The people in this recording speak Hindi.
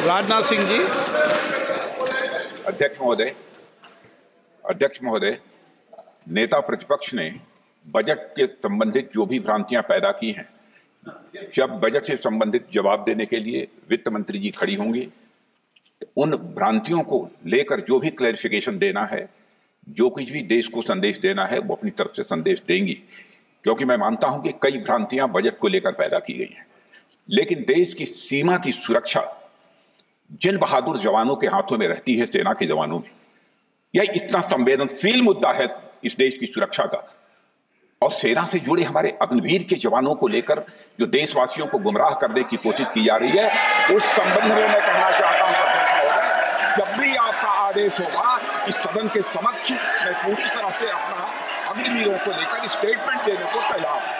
राजनाथ सिंह जी। अध्यक्ष महोदय अध्यक्ष महोदय, नेता प्रतिपक्ष ने बजट के संबंधित जो भी भ्रांतियाँ पैदा की हैं, जब बजट से संबंधित जवाब देने के लिए वित्त मंत्री जी खड़ी होंगी, उन भ्रांतियों को लेकर जो भी क्लैरिफिकेशन देना है, जो कुछ भी देश को संदेश देना है, वो अपनी तरफ़ से संदेश देंगी। क्योंकि मैं मानता हूँ कि कई भ्रांतियाँ बजट को लेकर पैदा की गई हैं। लेकिन देश की सीमा की सुरक्षा जिन बहादुर जवानों के हाथों में रहती है सेना के जवानों में। यह इतना संवेदनशील मुद्दा है इस देश की सुरक्षा का। और सेना से जुड़े हमारे अग्निवीर के जवानों को लेकर जो देशवासियों को गुमराह करने की कोशिश की जा रही है, उस संबंध में मैं कहना चाहता हूँ जब भी आपका आदेश होगा, इस सदन के समक्ष मैं पूरी तरह से अपना अग्निवीरों को लेकर स्टेटमेंट देने को तैयार